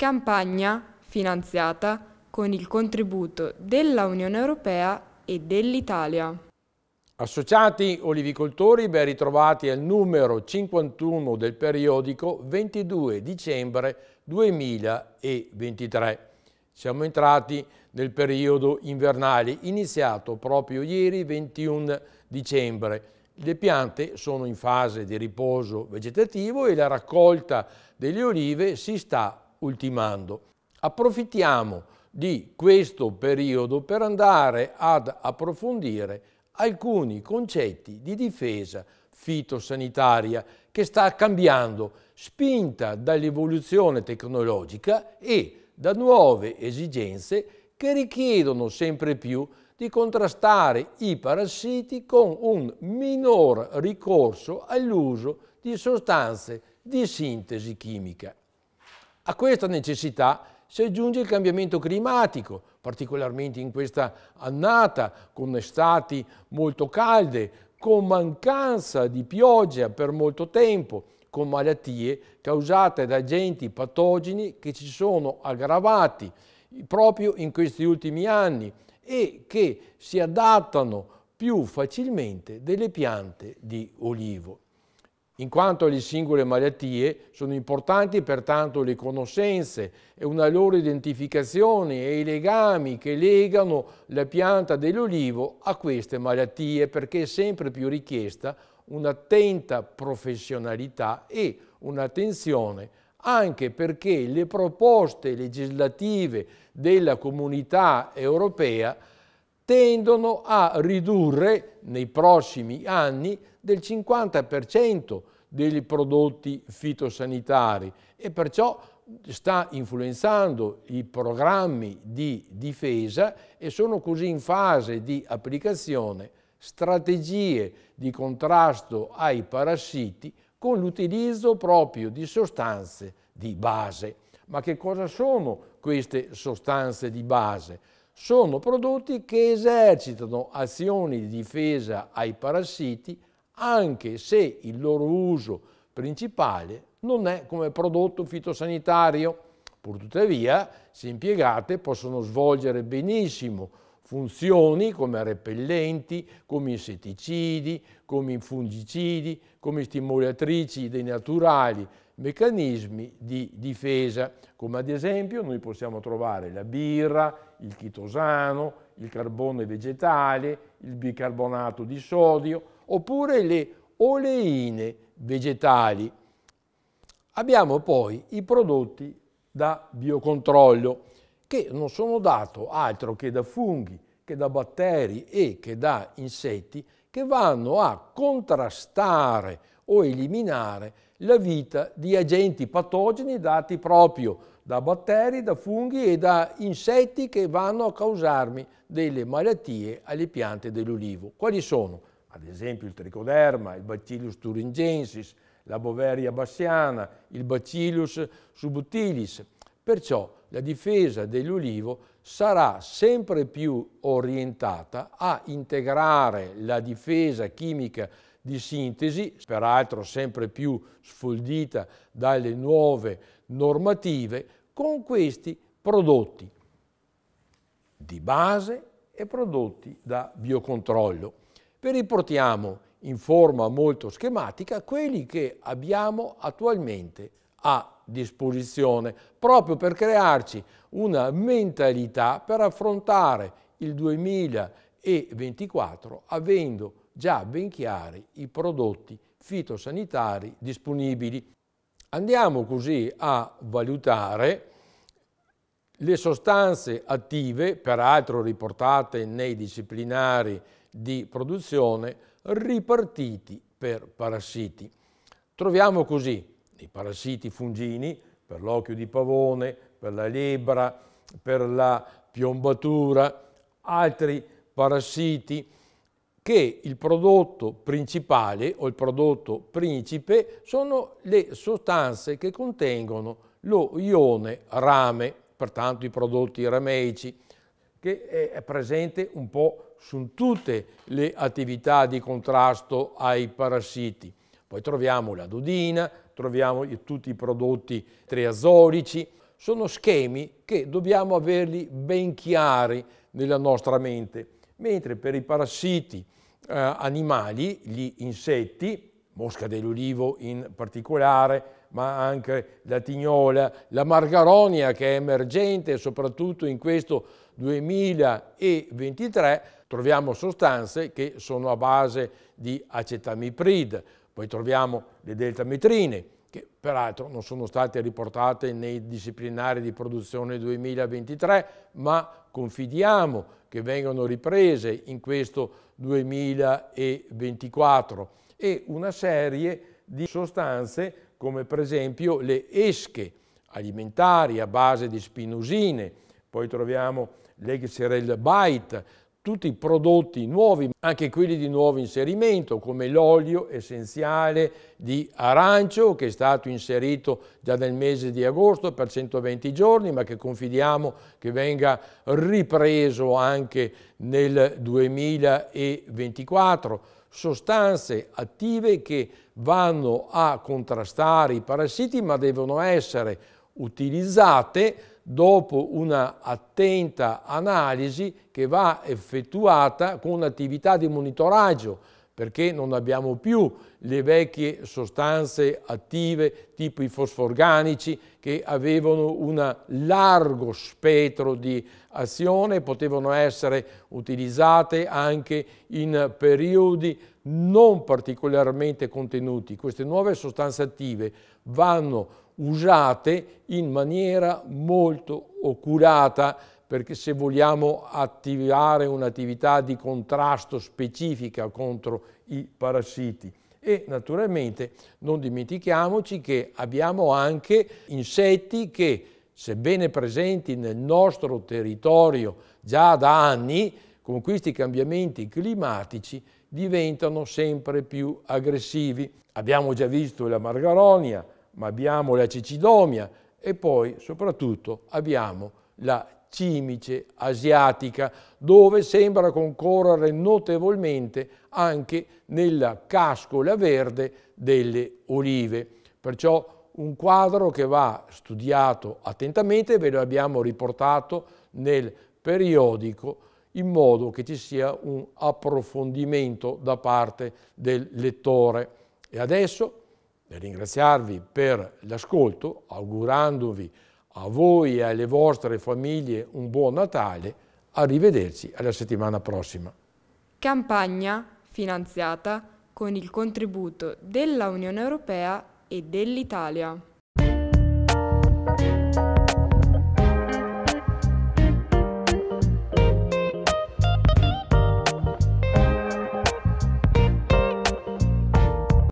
campagna finanziata con il contributo della Unione Europea e dell'Italia. Associati olivicoltori, ben ritrovati al numero 51 del periodico 22 dicembre 2023. Siamo entrati nel periodo invernale, iniziato proprio ieri 21 dicembre. Le piante sono in fase di riposo vegetativo e la raccolta delle olive si sta ultimando. Approfittiamo di questo periodo per andare ad approfondire alcuni concetti di difesa fitosanitaria che sta cambiando, spinta dall'evoluzione tecnologica e da nuove esigenze che richiedono sempre più di contrastare i parassiti con un minor ricorso all'uso di sostanze di sintesi chimica. A questa necessità si aggiunge il cambiamento climatico, particolarmente in questa annata, con estati molto calde, con mancanza di pioggia per molto tempo, con malattie causate da agenti patogeni che ci sono aggravati proprio in questi ultimi anni e che si adattano più facilmente delle piante di olivo. In quanto alle singole malattie, sono importanti pertanto le conoscenze e una loro identificazione e i legami che legano la pianta dell'olivo a queste malattie perché è sempre più richiesta un'attenta professionalità e un'attenzione anche perché le proposte legislative della comunità europea tendono a ridurre nei prossimi anni del 50% dei prodotti fitosanitari e perciò sta influenzando i programmi di difesa e sono così in fase di applicazione strategie di contrasto ai parassiti con l'utilizzo proprio di sostanze di base. Ma che cosa sono queste sostanze di base? Sono prodotti che esercitano azioni di difesa ai parassiti anche se il loro uso principale non è come prodotto fitosanitario. Purtuttavia, se impiegate, possono svolgere benissimo funzioni come repellenti, come insetticidi, come fungicidi, come stimolatrici dei naturali meccanismi di difesa, come ad esempio noi possiamo trovare la birra, il chitosano, il carbone vegetale, il bicarbonato di sodio, oppure le oleine vegetali. Abbiamo poi i prodotti da biocontrollo che non sono dato altro che da funghi, che da batteri e che da insetti che vanno a contrastare o eliminare la vita di agenti patogeni dati proprio da batteri, da funghi e da insetti che vanno a causarmi delle malattie alle piante dell'olivo. Quali sono? Ad esempio il tricoderma, il Bacillus thuringiensis, la Boveria bassiana, il Bacillus subutilis. Perciò la difesa dell'ulivo sarà sempre più orientata a integrare la difesa chimica di sintesi, peraltro sempre più sfoldita dalle nuove normative, con questi prodotti di base e prodotti da biocontrollo. Vi riportiamo in forma molto schematica quelli che abbiamo attualmente a disposizione, proprio per crearci una mentalità per affrontare il 2024 avendo già ben chiari i prodotti fitosanitari disponibili. Andiamo così a valutare le sostanze attive, peraltro riportate nei disciplinari di produzione, ripartiti per parassiti. Troviamo così i parassiti fungini per l'occhio di pavone, per la lebbra, per la piombatura, altri parassiti che il prodotto principale o il prodotto principe sono le sostanze che contengono lo ione rame, pertanto i prodotti rameici, che è presente un po' su tutte le attività di contrasto ai parassiti. Poi troviamo la dodina, troviamo tutti i prodotti triazolici, sono schemi che dobbiamo averli ben chiari nella nostra mente, mentre per i parassiti eh, animali, gli insetti, mosca dell'olivo in particolare, ma anche la tignola, la margaronia che è emergente soprattutto in questo 2023, troviamo sostanze che sono a base di acetamiprid, poi troviamo le deltametrine, che peraltro non sono state riportate nei disciplinari di produzione 2023, ma confidiamo che vengano riprese in questo 2024 e una serie di sostanze come per esempio le esche alimentari a base di spinosine, poi troviamo l'Exerel Bite, tutti i prodotti nuovi, anche quelli di nuovo inserimento, come l'olio essenziale di arancio che è stato inserito già nel mese di agosto per 120 giorni, ma che confidiamo che venga ripreso anche nel 2024. Sostanze attive che vanno a contrastare i parassiti, ma devono essere utilizzate dopo una attenta analisi che va effettuata con un'attività di monitoraggio perché non abbiamo più le vecchie sostanze attive tipo i fosforganici che avevano un largo spettro di azione, potevano essere utilizzate anche in periodi non particolarmente contenuti. Queste nuove sostanze attive vanno usate in maniera molto oculata perché se vogliamo attivare un'attività di contrasto specifica contro i parassiti. E naturalmente non dimentichiamoci che abbiamo anche insetti che, sebbene presenti nel nostro territorio già da anni, con questi cambiamenti climatici diventano sempre più aggressivi. Abbiamo già visto la margaronia, ma abbiamo la cicidomia e poi soprattutto abbiamo la cimice asiatica, dove sembra concorrere notevolmente anche nella cascola verde delle olive. Perciò un quadro che va studiato attentamente, ve lo abbiamo riportato nel periodico in modo che ci sia un approfondimento da parte del lettore. E adesso nel ringraziarvi per l'ascolto, augurandovi a voi e alle vostre famiglie un buon Natale, arrivederci alla settimana prossima. Campagna finanziata con il contributo della Unione Europea e dell'Italia.